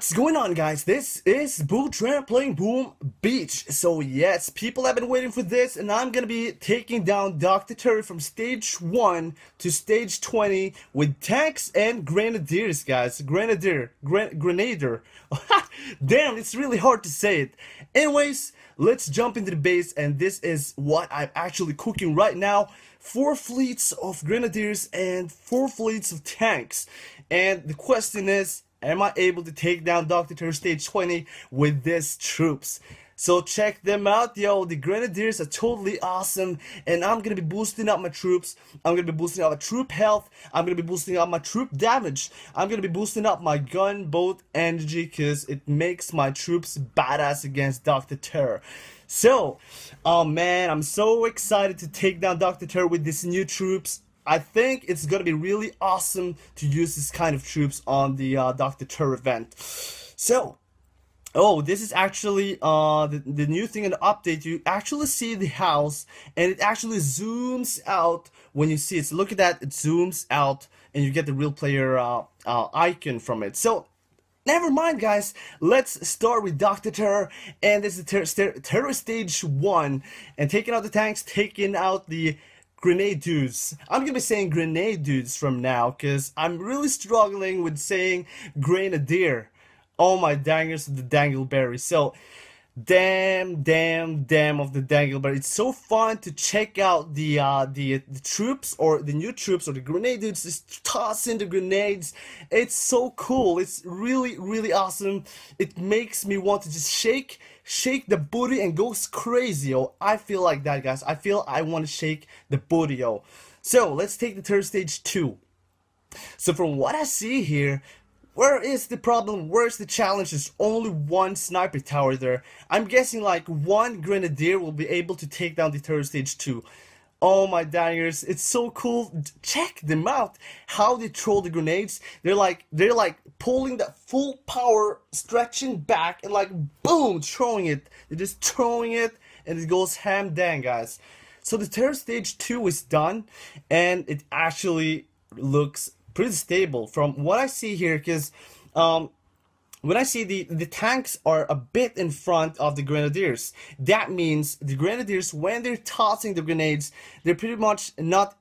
What's going on guys? This is Bootramp playing Boom Beach. So yes, people have been waiting for this and I'm gonna be taking down Dr. Terror from stage 1 to stage 20 with tanks and grenadiers guys. Grenadier. Gren grenadier. Damn, it's really hard to say it. Anyways, let's jump into the base and this is what I'm actually cooking right now. Four fleets of grenadiers and four fleets of tanks. And the question is, am I able to take down Dr. Terror Stage 20 with these troops? So check them out, yo. The Grenadiers are totally awesome, and I'm gonna be boosting up my troops. I'm gonna be boosting up my troop health. I'm gonna be boosting up my troop damage. I'm gonna be boosting up my gunboat energy, cause it makes my troops badass against Dr. Terror. So, oh man, I'm so excited to take down Dr. Terror with these new troops. I think it's gonna be really awesome to use this kind of troops on the uh, Dr. Terror event. So, oh, this is actually uh, the, the new thing in the update. You actually see the house, and it actually zooms out when you see it. So look at that, it zooms out, and you get the real player uh, uh, icon from it. So Never mind, guys. Let's start with Dr. Terror, and this is ter ter Terror Stage 1. And taking out the tanks, taking out the grenade dudes. I'm gonna be saying grenade dudes from now because I'm really struggling with saying grenadier. Oh my dangers of the dangleberry. So damn damn damn of the dangleberry it's so fun to check out the uh the, the troops or the new troops or the grenade dudes just tossing the grenades. It's so cool. It's really really awesome. It makes me want to just shake shake the booty and goes crazy yo. I feel like that guys. I feel i want to shake the booty yo. So let's take the terror stage two. So from what i see here where is the problem? Where's the challenge? There's only one sniper tower there. I'm guessing like one grenadier will be able to take down the terror stage too. Oh my dangers, it's so cool. Check them out. How they throw the grenades. They're like they're like pulling that full power, stretching back and like boom, throwing it. They're just throwing it and it goes ham dang guys. So the terror stage 2 is done and it actually looks pretty stable from what I see here because um, when I see the, the tanks are a bit in front of the grenadiers, that means the grenadiers, when they're tossing the grenades, they're pretty much not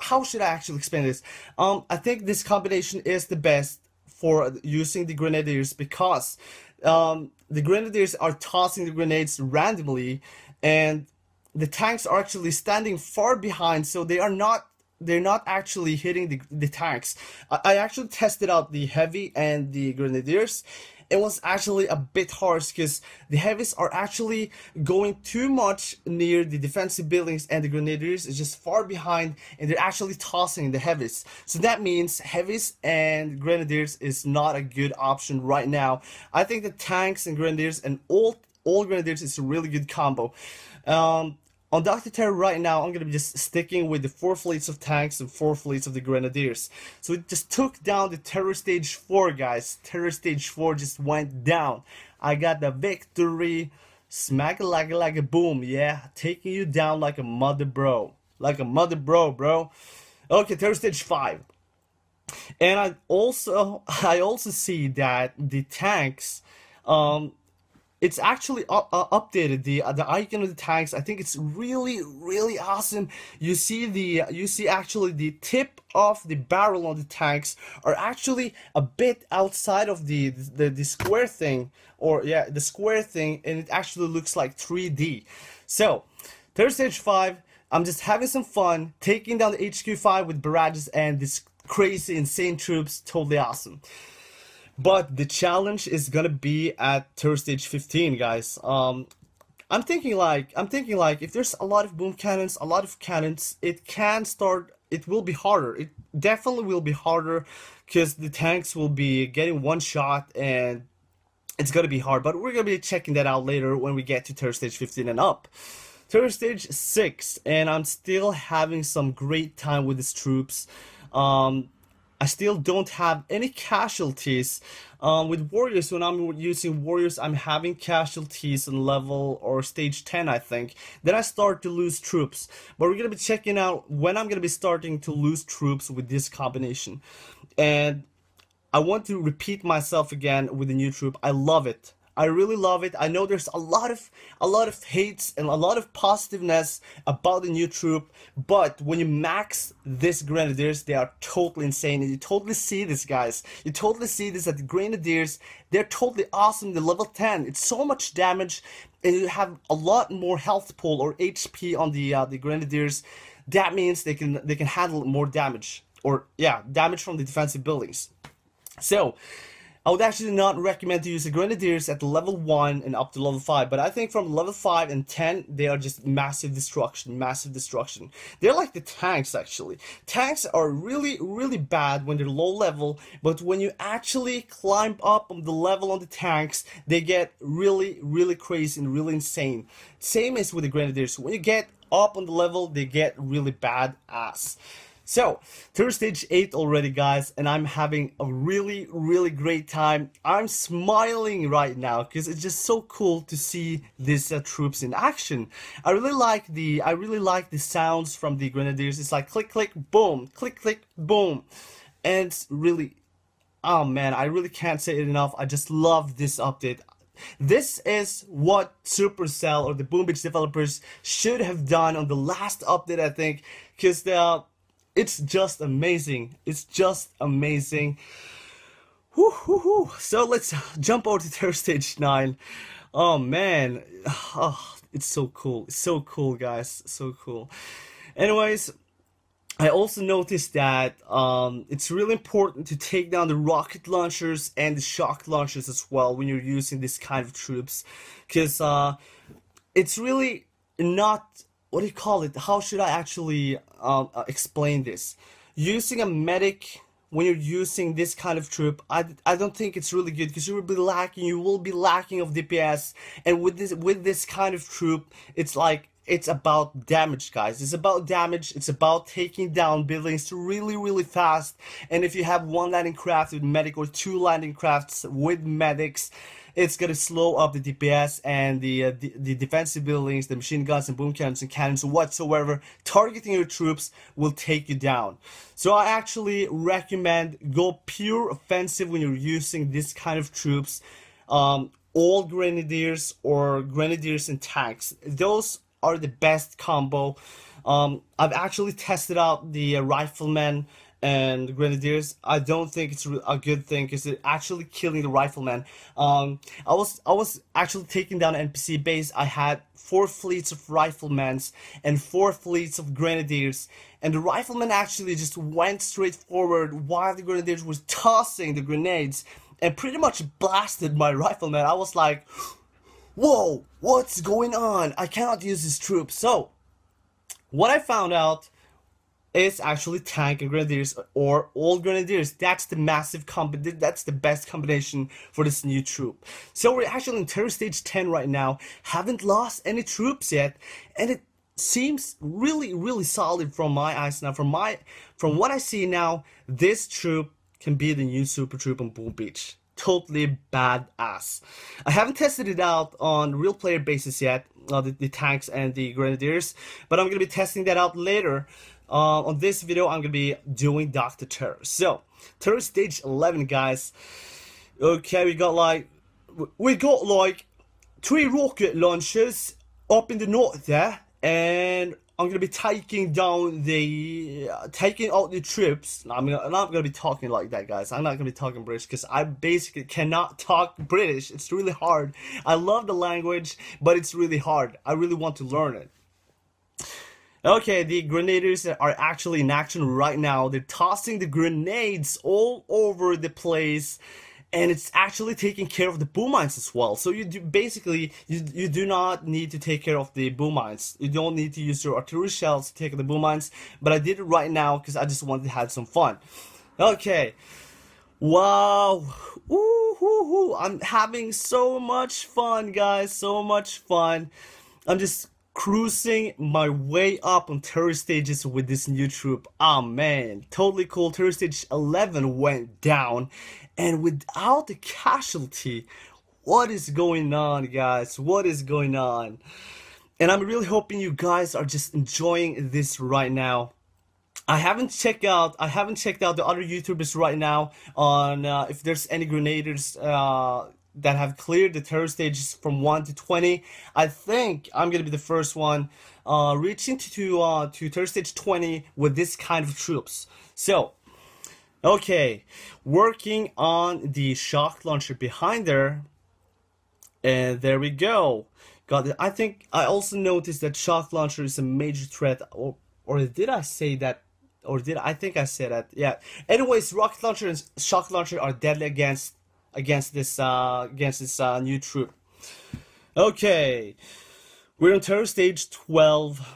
how should I actually explain this? Um, I think this combination is the best for using the grenadiers because um, the grenadiers are tossing the grenades randomly and the tanks are actually standing far behind so they are not they're not actually hitting the, the tanks. I, I actually tested out the heavy and the grenadiers. It was actually a bit harsh because the heavies are actually going too much near the defensive buildings and the grenadiers is just far behind and they're actually tossing the heavies. So that means heavies and grenadiers is not a good option right now. I think the tanks and grenadiers and all all grenadiers is a really good combo. Um, on Dr. Terror right now, I'm going to be just sticking with the 4 fleets of tanks and 4 fleets of the Grenadiers. So it just took down the Terror Stage 4, guys. Terror Stage 4 just went down. I got the victory. Smack like a like a boom, yeah. Taking you down like a mother bro. Like a mother bro, bro. Okay, Terror Stage 5. And I also I also see that the tanks um it's actually up, uh, updated the uh, the icon of the tanks i think it's really really awesome. You see the you see actually the tip of the barrel on the tanks are actually a bit outside of the the, the square thing or yeah the square thing and it actually looks like 3d so terror stage 5 i'm just having some fun taking down the hq5 with barrages and this crazy insane troops. Totally awesome but the challenge is gonna be at terror stage 15, guys. Um, I'm thinking like I'm thinking like if there's a lot of boom cannons, a lot of cannons, it can start. It will be harder. It definitely will be harder because the tanks will be getting one shot and it's gonna be hard. But we're gonna be checking that out later when we get to terror stage 15 and up. Terror stage 6, and I'm still having some great time with these troops. Um, I still don't have any casualties. Um, with warriors, when I'm using warriors, I'm having casualties on level or stage 10, I think. Then I start to lose troops. But we're going to be checking out when I'm going to be starting to lose troops with this combination. And I want to repeat myself again with the new troop. I love it. I really love it. I know there's a lot of a lot of hates and a lot of positiveness about the new troop, but when you max this grenadiers, they are totally insane. And you totally see this, guys. You totally see this at the grenadiers. They're totally awesome. The level 10. It's so much damage, and you have a lot more health pool or HP on the uh, the grenadiers. That means they can they can handle more damage or yeah damage from the defensive buildings. So I would actually not recommend to use the Grenadiers at level 1 and up to level 5, but I think from level 5 and 10, they are just massive destruction, massive destruction. They're like the tanks actually. Tanks are really, really bad when they're low level, but when you actually climb up on the level on the tanks, they get really, really crazy and really insane. Same as with the Grenadiers. When you get up on the level, they get really bad ass. So, through stage 8 already guys, and I'm having a really, really great time. I'm smiling right now, because it's just so cool to see these uh, troops in action. I really like the, I really like the sounds from the Grenadiers. It's like click, click, boom, click, click, boom. And really, oh man, I really can't say it enough. I just love this update. This is what Supercell or the Boom Beach developers should have done on the last update, I think, because the it's just amazing. It's just amazing. Whew. So let's jump over to terror stage 9. Oh man, oh, it's so cool. It's so cool, guys. So cool. Anyways, I also noticed that um, it's really important to take down the rocket launchers and the shock launchers as well when you're using this kind of troops, because uh, it's really not what do you call it? How should I actually uh, explain this? Using a medic when you're using this kind of troop, I, I don't think it's really good because you will be lacking. You will be lacking of DPS, and with this with this kind of troop, it's like it's about damage, guys. It's about damage. It's about taking down buildings really, really fast. And if you have one landing craft with medic or two landing crafts with medics, it's going to slow up the DPS and the, uh, the, the defensive buildings, the machine guns and boom cannons and cannons whatsoever. Targeting your troops will take you down. So I actually recommend go pure offensive when you're using this kind of troops. Um, all grenadiers or grenadiers and tanks. Those are the best combo. Um, I've actually tested out the uh, riflemen and grenadiers i don't think it's a good thing because it's actually killing the rifleman um i was i was actually taking down an npc base. I had four fleets of riflemen and four fleets of grenadiers and the riflemen actually just went straight forward while the grenadiers was tossing the grenades and pretty much blasted my rifleman i was like whoa what's going on? I cannot use this troop so what i found out is actually tank and grenadiers or all grenadiers. That's the massive combi that's the best combination for this new troop. So we're actually in terror stage 10 right now, haven't lost any troops yet, and it seems really really solid from my eyes now. From my from what I see now, this troop can be the new super troop on Boom Beach. Totally badass. I haven't tested it out on real player basis yet, uh, the, the tanks and the grenadiers, but I'm gonna be testing that out later. Uh, on this video, I'm gonna be doing Dr. Terror. So, Terror Stage 11, guys. Okay, we got like, we got like three rocket launchers up in the north there, and I'm gonna be taking down the, uh, taking out the troops. I'm, gonna, I'm not gonna be talking like that, guys. I'm not gonna be talking British because I basically cannot talk British. It's really hard. I love the language, but it's really hard. I really want to learn it. Okay, the grenadiers are actually in action right now. They're tossing the grenades all over the place and it's actually taking care of the boom mines as well. So you do basically you, you do not need to take care of the boom mines. You don't need to use your artillery shells to take the boom mines, but I did it right now because I just wanted to have some fun. Okay. Wow. Ooh, hoo, hoo. I'm having so much fun, guys. So much fun. I'm just cruising my way up on terror stages with this new troop. Ah oh, man, totally cool. Terror stage 11 went down and without a casualty. What is going on guys? What is going on? And I'm really hoping you guys are just enjoying this right now. I haven't checked out I haven't checked out the other YouTubers right now on uh, if there's any grenadiers uh, that have cleared the terror stages from 1 to 20. I think I'm gonna be the first one uh, reaching to uh, to terror stage 20 with this kind of troops. So okay, working on the shock launcher behind there, and there we go. Got it. I think I also noticed that shock launcher is a major threat, or or did I say that or did I think I said that? Yeah. Anyways, rocket launcher and shock launcher are deadly against against this uh, against this uh, new troop. Okay, we're on terror stage twelve.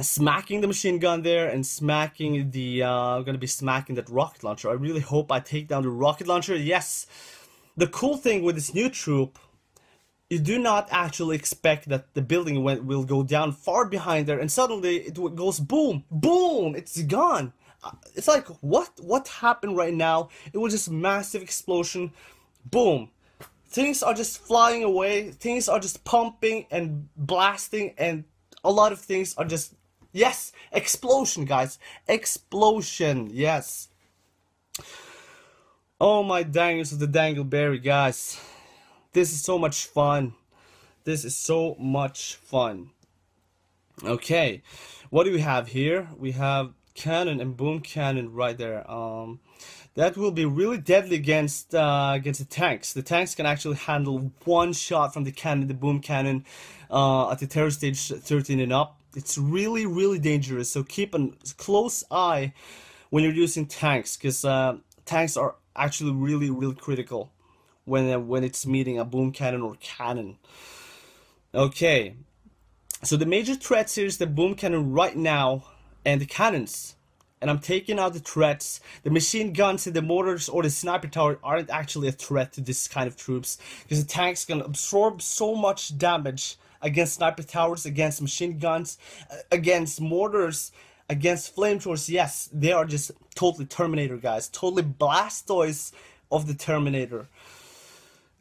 Smacking the machine gun there and smacking the uh, gonna be smacking that rocket launcher. I really hope I take down the rocket launcher. Yes. The cool thing with this new troop you do not actually expect that the building will go down far behind there and suddenly it goes boom boom it's gone it's like what what happened right now? It was just massive explosion. Boom. Things are just flying away. Things are just pumping and blasting and a lot of things are just yes explosion guys. Explosion yes. Oh my dangles of the dangleberry guys. This is so much fun. This is so much fun. Okay, what do we have here? We have cannon and boom cannon right there. Um, that will be really deadly against uh, against the tanks. The tanks can actually handle one shot from the cannon, the boom cannon, uh, at the terror stage 13 and up. It's really, really dangerous. So keep a close eye when you're using tanks, because uh, tanks are actually really, really critical when when it's meeting a boom cannon or cannon. Okay, so the major threats here is the boom cannon right now and the cannons. And I'm taking out the threats. The machine guns and the mortars or the sniper tower aren't actually a threat to this kind of troops because the tanks can absorb so much damage against sniper towers, against machine guns, against mortars, against flamethrowers. Yes, they are just totally Terminator guys, totally Blastoise of the Terminator.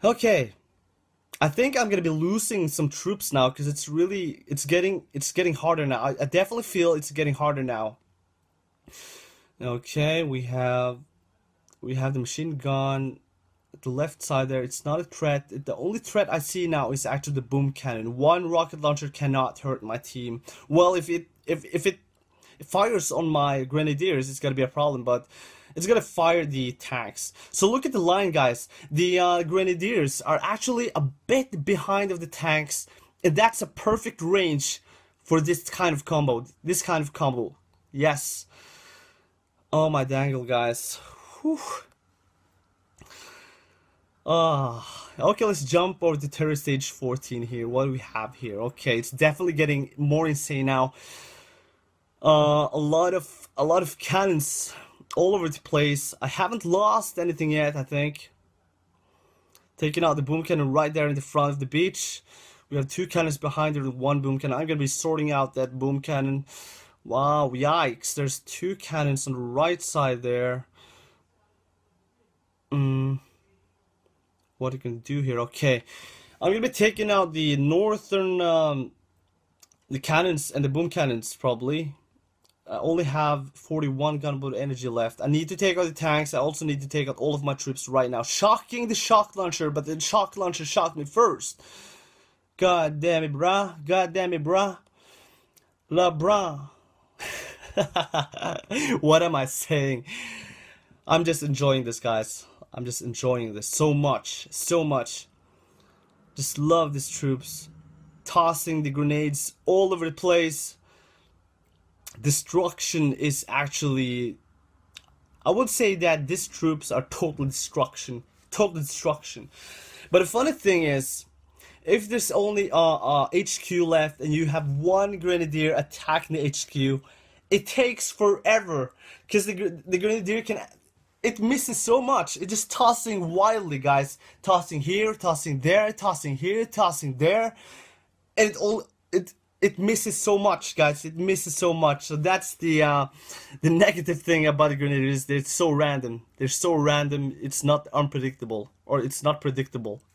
Okay. I think I'm gonna be losing some troops now because it's really it's getting it's getting harder now. I, I definitely feel it's getting harder now. Okay, we have we have the machine gun at the left side there. It's not a threat. The only threat I see now is actually the boom cannon. One rocket launcher cannot hurt my team. Well, if it if if it fires on my grenadiers, it's gonna be a problem. But it's gonna fire the tanks. So look at the line, guys. The uh, grenadiers are actually a bit behind of the tanks, and that's a perfect range for this kind of combo. This kind of combo. Yes. Oh my dangle, guys. Whew. Ah, okay, let's jump over to terror stage 14 here. What do we have here? Okay, it's definitely getting more insane now. Uh, a lot of a lot of cannons all over the place. I haven't lost anything yet, I think. Taking out the boom cannon right there in the front of the beach. We have two cannons behind there and one boom cannon. I'm going to be sorting out that boom cannon. Wow, yikes. There's two cannons on the right side there. Mm. What are you to do here? Okay. I'm going to be taking out the northern... Um, the cannons and the boom cannons, probably. I only have 41 gunboat energy left. I need to take out the tanks. I also need to take out all of my troops right now. Shocking the shock launcher, but the shock launcher shot me first. God damn it, bruh. God damn it, bruh. La bruh. what am I saying? I'm just enjoying this, guys. I'm just enjoying this so much. So much. Just love these troops. Tossing the grenades all over the place destruction is actually I would say that these troops are total destruction total destruction. But the funny thing is if there's only uh, uh, HQ left and you have one grenadier attacking the HQ it takes forever. Because the, the grenadier can it misses so much. It's just tossing wildly guys. Tossing here tossing there tossing here tossing there. And it all it it misses so much, guys. It misses so much. So that's the uh, the negative thing about the grenade is that it's so random. They're so random. It's not unpredictable, or it's not predictable.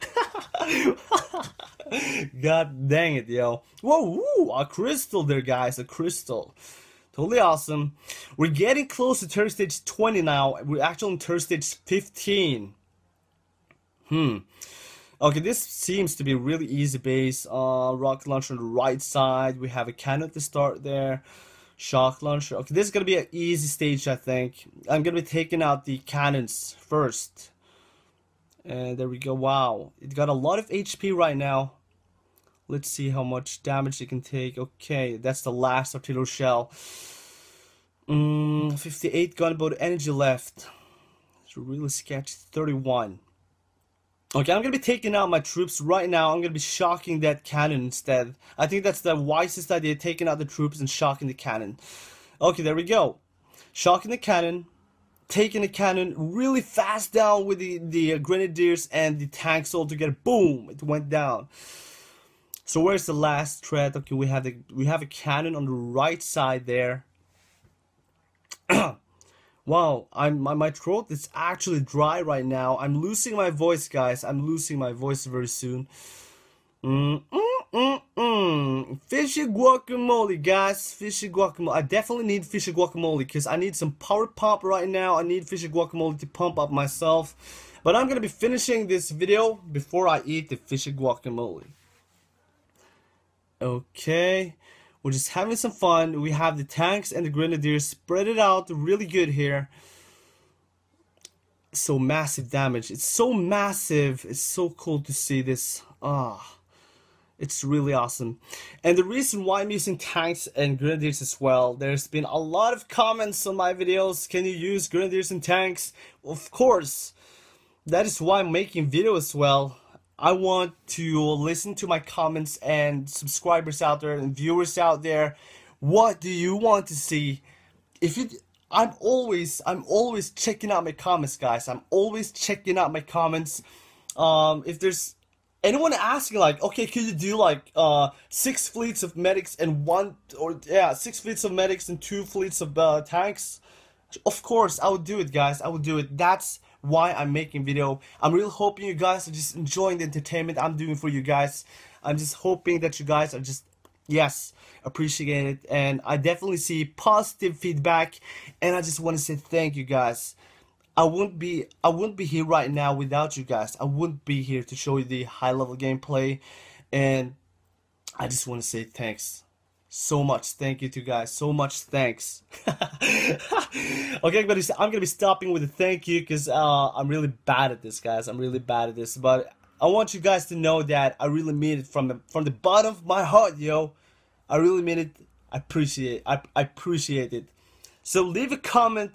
God dang it, yo! Whoa, woo, a crystal there, guys. A crystal. Totally awesome. We're getting close to terror stage 20 now. We're actually on terror stage 15. Hmm. Okay, this seems to be really easy base. Uh, rocket launcher on the right side. We have a cannon to start there. Shock launcher. Okay, this is gonna be an easy stage, I think. I'm gonna be taking out the cannons first. And there we go. Wow, it got a lot of HP right now. Let's see how much damage it can take. Okay, that's the last artillery shell. Mm, 58 gunboat energy left. It's really sketchy. 31. Okay, I'm gonna be taking out my troops right now. I'm gonna be shocking that cannon instead. I think that's the wisest idea, taking out the troops and shocking the cannon. Okay, there we go. Shocking the cannon, taking the cannon really fast down with the, the uh, grenadiers and the tanks all together. Boom! It went down. So where's the last threat? Okay, we have the we have a cannon on the right side there. wow, I'm my, my throat is actually dry right now. I'm losing my voice, guys. I'm losing my voice very soon. Mm, mm, mm, mm. Fishy guacamole, guys. Fishy guacamole. I definitely need fishy guacamole because I need some power pump right now. I need fishy guacamole to pump up myself. But I'm going to be finishing this video before I eat the fishy guacamole. Okay. We're just having some fun. We have the tanks and the grenadiers spread it out really good here. So massive damage. It's so massive. It's so cool to see this. Ah. It's really awesome. And the reason why I'm using tanks and grenadiers as well, there's been a lot of comments on my videos. Can you use grenadiers and tanks? Of course. That is why I'm making videos as well. I want to listen to my comments and subscribers out there and viewers out there. What do you want to see? If you, I'm always, I'm always checking out my comments, guys. I'm always checking out my comments. Um, if there's anyone asking, like, okay, could you do like uh six fleets of medics and one, or yeah, six fleets of medics and two fleets of uh, tanks? Of course, I would do it, guys. I would do it. That's why I'm making video. I'm really hoping you guys are just enjoying the entertainment I'm doing for you guys. I'm just hoping that you guys are just yes appreciate it and I definitely see positive feedback and I just want to say thank you guys. I wouldn't be I wouldn't be here right now without you guys. I wouldn't be here to show you the high level gameplay and I just want to say thanks so much. Thank you to guys. So much thanks. Okay I'm I'm gonna be stopping with a thank you because uh, I'm really bad at this guys. I'm really bad at this. But I want you guys to know that I really mean it from the from the bottom of my heart yo. I really mean it. I appreciate I, I appreciate it. So leave a comment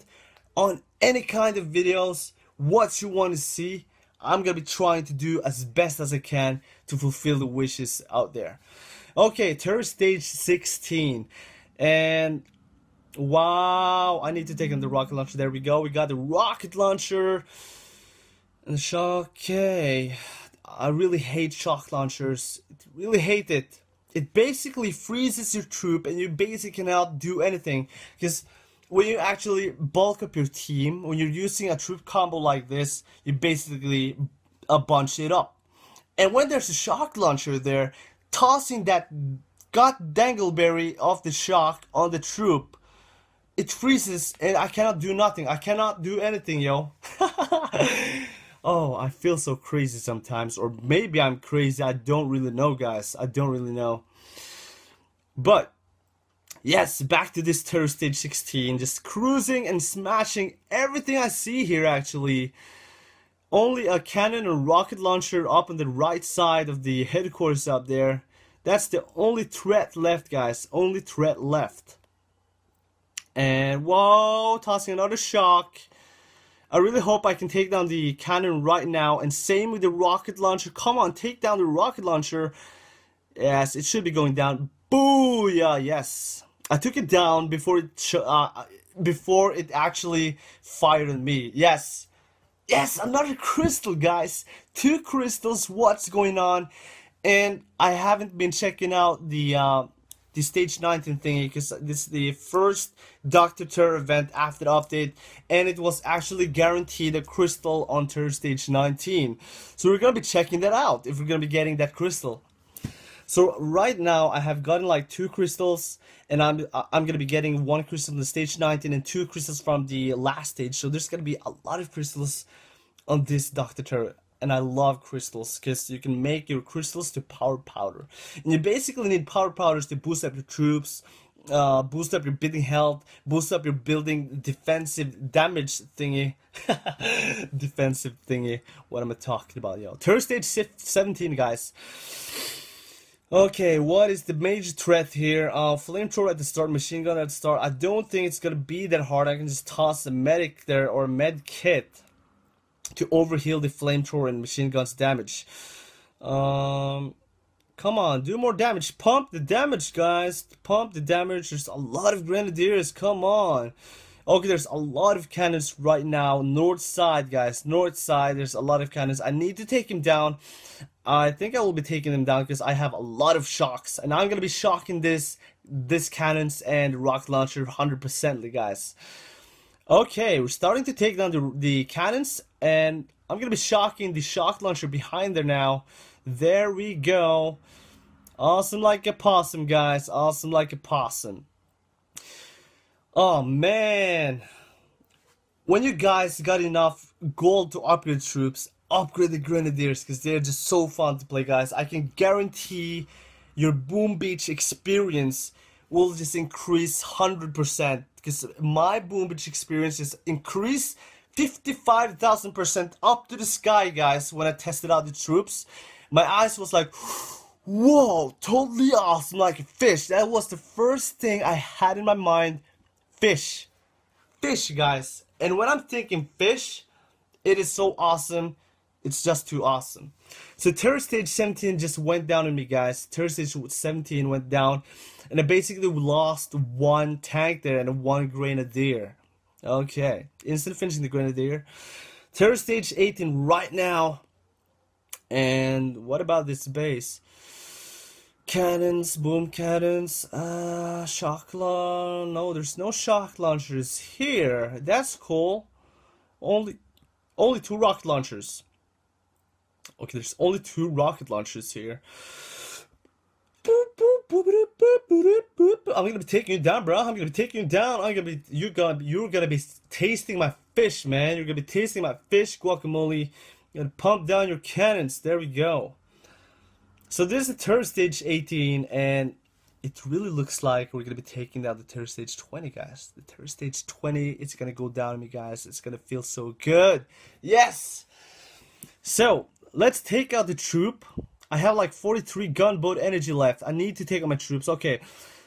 on any kind of videos what you want to see. I'm gonna be trying to do as best as I can to fulfill the wishes out there Okay, terror stage 16. And wow, I need to take on the rocket launcher. There we go. We got the rocket launcher. And shock. Okay. I really hate shock launchers. Really hate it. It basically freezes your troop and you basically cannot do anything. Because when you actually bulk up your team, when you're using a troop combo like this, you basically a bunch it up. And when there's a shock launcher there, tossing that god dangleberry off the shock on the troop, it freezes and I cannot do nothing. I cannot do anything, yo. oh, I feel so crazy sometimes. Or maybe I'm crazy. I don't really know, guys. I don't really know. But, yes, back to this terror stage 16. Just cruising and smashing everything I see here, actually. Only a cannon and rocket launcher up on the right side of the headquarters up there. That's the only threat left, guys. Only threat left. And whoa, tossing another shock. I really hope I can take down the cannon right now. And same with the rocket launcher. Come on, take down the rocket launcher. Yes, it should be going down. Booyah, yes. I took it down before it uh, before it actually fired at me. Yes. Yes, another crystal, guys. Two crystals. What's going on? And I haven't been checking out the uh, the stage 19 thing because this is the first Dr. Terror event after the update and it was actually guaranteed a crystal on Terror stage 19. So we're gonna be checking that out if we're gonna be getting that crystal. So right now I have gotten like two crystals and I'm I'm gonna be getting one crystal in the stage 19 and two crystals from the last stage. So there's gonna be a lot of crystals on this Doctor Terror. And I love crystals because you can make your crystals to power powder. And you basically need power powders to boost up your troops, uh, boost up your building health, boost up your building defensive damage thingy. defensive thingy. What am I talking about, yo? Terror stage 17, guys. Okay, what is the major threat here? Uh, flamethrower at the start, machine gun at the start. I don't think it's gonna be that hard. I can just toss a medic there or med kit to overheal the flamethrower and machine gun's damage. Um, come on, do more damage. Pump the damage, guys. Pump the damage. There's a lot of grenadiers. Come on. Okay, there's a lot of cannons right now. North side, guys. North side, there's a lot of cannons. I need to take him down. I think I will be taking them down because I have a lot of shocks. And I'm going to be shocking this this cannons and rocket launcher 100%, guys. Okay, we're starting to take down the, the cannons. And I'm going to be shocking the shock launcher behind there now. There we go. Awesome like a possum, guys. Awesome like a possum. Oh man. When you guys got enough gold to upgrade troops, upgrade the grenadiers because they're just so fun to play guys. I can guarantee your Boom Beach experience will just increase 100% because my Boom Beach experience is increased 55,000% up to the sky guys when I tested out the troops. My eyes was like whoa totally awesome like a fish. That was the first thing I had in my mind fish. Fish, guys. And when I'm thinking fish, it is so awesome. It's just too awesome. So terror stage 17 just went down on me, guys. Terror stage 17 went down. And I basically lost one tank there and one grenadier. Okay. Instead of finishing the grenadier. Terror stage 18 right now. And what about this base? Cannons, boom cannons, uh, shock launch. No, there's no shock launchers here. That's cool. Only, only two rocket launchers. Okay, there's only two rocket launchers here. I'm gonna be taking you down, bro. I'm gonna be taking you down. I'm gonna be you're gonna you're gonna be tasting my fish, man. You're gonna be tasting my fish guacamole. You're gonna pump down your cannons. There we go. So this is the terror stage 18 and it really looks like we're gonna be taking down the terror stage 20 guys. The terror stage 20 it's gonna go down me guys. It's gonna feel so good. Yes! So let's take out the troop. I have like 43 gunboat energy left. I need to take out my troops. Okay,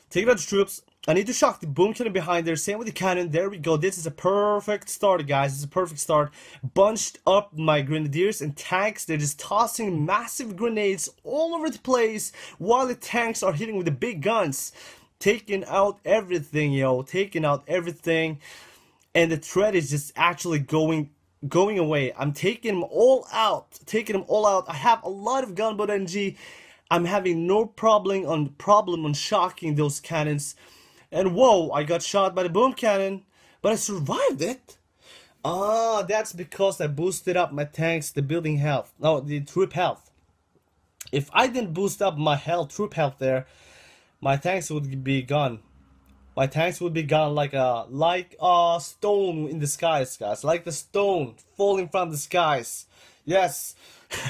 take out the troops. I need to shock the boom cannon behind there. Same with the cannon. There we go. This is a perfect start, guys. This is a perfect start. Bunched up my grenadiers and tanks. They're just tossing massive grenades all over the place while the tanks are hitting with the big guns. Taking out everything, yo. Taking out everything. And the threat is just actually going going away. I'm taking them all out. Taking them all out. I have a lot of gunboat energy. I'm having no problem on problem on shocking those cannons. And whoa, I got shot by the boom cannon, but I survived it. Ah, that's because I boosted up my tanks, the building health, no, the troop health. If I didn't boost up my health, troop health there, my tanks would be gone. My tanks would be gone like a like a stone in the skies, guys. Like the stone falling from the skies. Yes.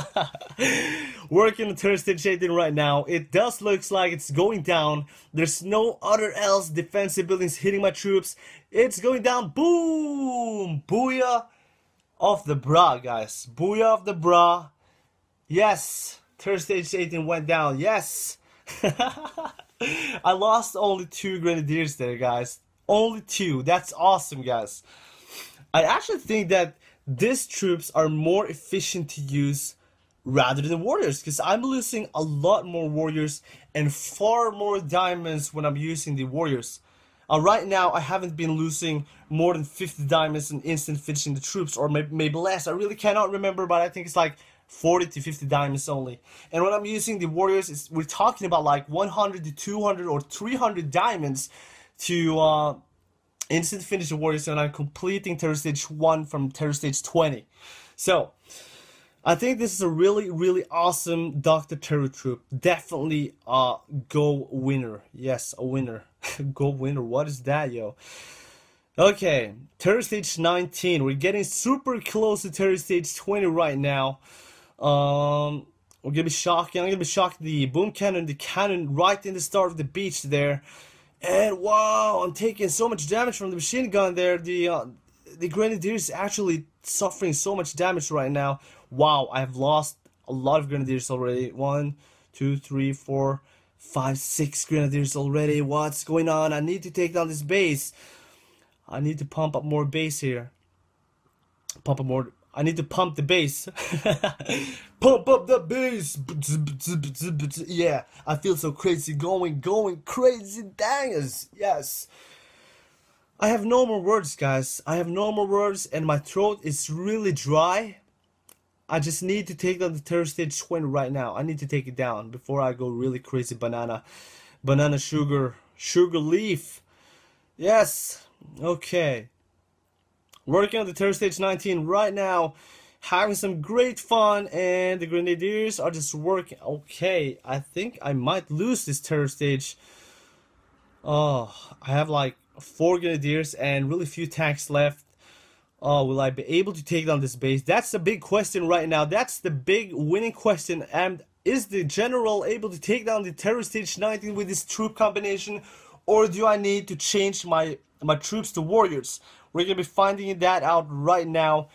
Working on Thursday shading right now. It does looks like it's going down. There's no other else defensive buildings hitting my troops. It's going down. Boom! Booyah of the bra, guys. Booyah of the bra. Yes. Thursday 18 went down. Yes. I lost only two grenadiers there, guys. Only two. That's awesome, guys. I actually think that these troops are more efficient to use rather than warriors because I'm losing a lot more warriors and far more diamonds when I'm using the warriors. Uh, right now, I haven't been losing more than 50 diamonds in instant finishing the troops, or maybe, maybe less. I really cannot remember, but I think it's like 40 to 50 diamonds only. And when I'm using the warriors, we're talking about like 100 to 200 or 300 diamonds to uh, instant finish the warriors, and I'm completing terror stage 1 from terror stage 20. So, I think this is a really, really awesome Dr. Terror troop. Definitely a go winner. Yes, a winner. go winner. What is that, yo? Okay, Terror Stage 19. We're getting super close to Terror Stage 20 right now. Um, we're gonna be shocking. I'm gonna be shocking the boom cannon, the cannon right in the start of the beach there. And wow, I'm taking so much damage from the machine gun there. The uh, the grenadier is actually suffering so much damage right now. Wow, I have lost a lot of grenadiers already. One, two, three, four, five, six grenadiers already. What's going on? I need to take down this base. I need to pump up more base here. Pump up more. I need to pump the base. pump up the base. Yeah, I feel so crazy. Going, going crazy. Dangers. Yes. I have no more words, guys. I have no more words, and my throat is really dry. I just need to take down the terror stage 20 right now. I need to take it down before I go really crazy banana. Banana sugar. Sugar leaf. Yes. Okay. Working on the terror stage 19 right now. Having some great fun, and the grenadiers are just working. Okay, I think I might lose this terror stage. Oh, I have like four grenadiers and really few tanks left. Oh, will I be able to take down this base? That's the big question right now. That's the big winning question. And is the general able to take down the terror stage 19 with this troop combination? Or do I need to change my, my troops to warriors? We're going to be finding that out right now.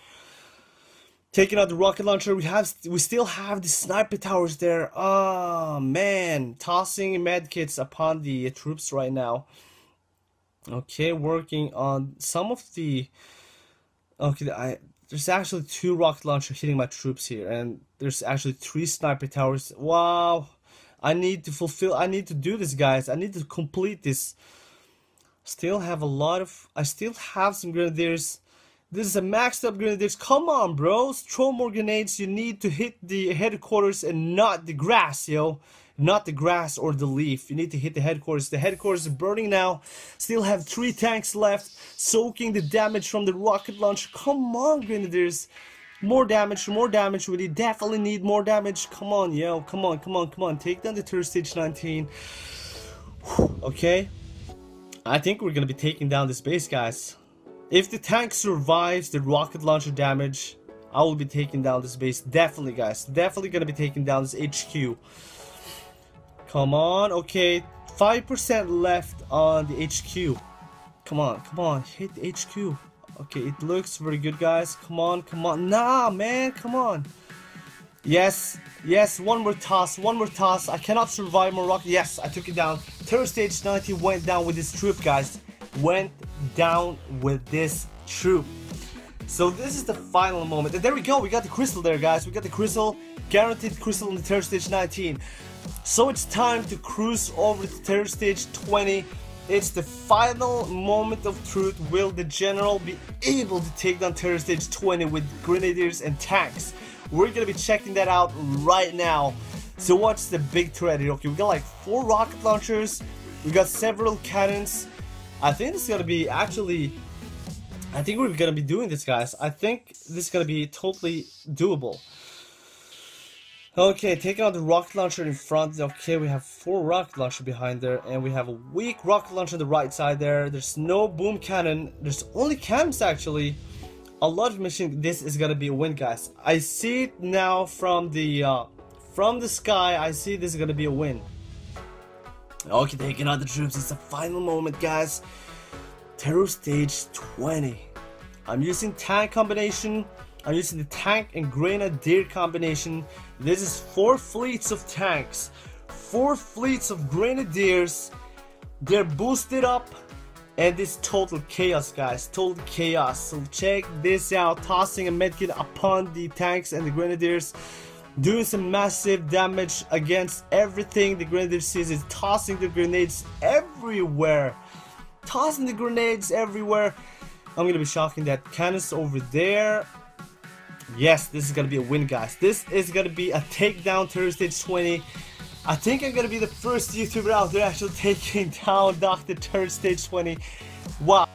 Taking out the rocket launcher, we have we still have the sniper towers there. Oh man, tossing medkits upon the troops right now. Okay, working on some of the. Okay, I there's actually two rocket launchers hitting my troops here, and there's actually three sniper towers. Wow, I need to fulfill. I need to do this, guys. I need to complete this. Still have a lot of. I still have some grenadiers. This is a maxed up grenadiers. Come on, bros. Throw more grenades. You need to hit the headquarters and not the grass, yo not the grass or the leaf. You need to hit the headquarters. The headquarters is burning now. Still have three tanks left, soaking the damage from the rocket launch. Come on, Grenadiers. More damage, more damage. We definitely need more damage. Come on, yo. Come on, come on, come on. Take down the terror stage 19. okay. I think we're gonna be taking down this base, guys. If the tank survives the rocket launcher damage, I will be taking down this base. Definitely, guys. Definitely gonna be taking down this HQ. Come on, okay. 5% left on the HQ. Come on, come on, hit the HQ. Okay, it looks very good, guys. Come on, come on. Nah, man, come on. Yes, yes, one more toss, one more toss. I cannot survive more rocket. Yes, I took it down. Terror stage 90 went down with this troop, guys. Went down with this troop. So this is the final moment. And there we go, we got the crystal there, guys. We got the crystal, guaranteed crystal in the terror stage 19. So it's time to cruise over to Terror Stage 20. It's the final moment of truth. Will the general be able to take down Terror Stage 20 with grenadiers and tanks? We're gonna be checking that out right now. So what's the big threat here? Okay, we got like four rocket launchers. We got several cannons. I think is gonna be actually I think we're gonna be doing this guys. I think this is gonna be totally doable. Okay, taking out the rocket launcher in front. Okay, we have four rocket launcher behind there, and we have a weak rocket launcher on the right side there. There's no boom cannon. There's only cannons actually. A lot of machine. This is gonna be a win, guys. I see it now from the uh, from the sky. I see this is gonna be a win. Okay, taking out the troops. It's the final moment, guys. Terror stage 20. I'm using tank combination. I'm using the tank and grenadier combination. This is four fleets of tanks, four fleets of grenadiers. They're boosted up and it's total chaos guys, total chaos. So check this out, tossing a medkit upon the tanks and the grenadiers. Doing some massive damage against everything the grenadier sees is tossing the grenades everywhere. Tossing the grenades everywhere. I'm gonna be shocking that cannons over there Yes, this is gonna be a win, guys. This is gonna be a takedown Stage 20. I think I'm gonna be the first YouTuber out there actually taking down Dr. Terror Stage 20. Wow.